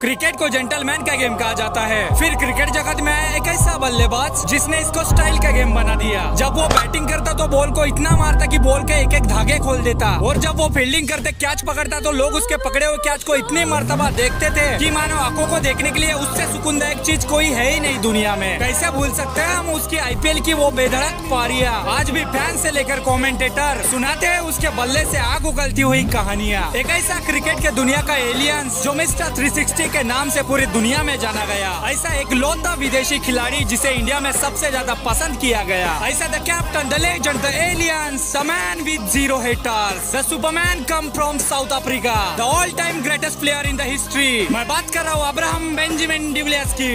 Cricket को gentleman का game कहा जाता है। फिर क्रिकेट जगत में आया एक ऐसा बल्लेबाज, जिसने इसको स्टाइल का गेम बना दिया। जब वो बैटिंग करता तो बॉल को इतना मारता कि बॉल के एक एक धागे खोल देता। और जब वो फील्डिंग करते, कैच पकड़ता तो लोग उसके पकड़े हुए कैच को इतनी मरतबा देखते थे कि मानो आँखों को देखने के लिए उससे सुकूनदायक चीज़ कोई है ही नहीं दुनिया में। कैसे भूल सकते हैं हम उसकी आईपीएल की वो बेधड़क पारिया? आज भी फ़ैन से लेकर कॉमेंटेटर सुनाते हैं उसके बल्ले से आग उगलती हुई कहानियाँ। एक ऐसा क्रिकेट के दुनिया का एलियंस जो मिस्टर थ्री के नाम से पूरी दुनिया में जाना गया। ऐसा एक लौता विदेशी खिलाड़ी जिसे इंडिया में सबसे ज़्यादा पसंद किया गया। ऐसा the captain the legend the aliens the man with zero hitters the superman come from South Africa the all time greatest player in the history मैं बात कर रहा हूँ अब्राहम बेंजामिन डिविलियर्स की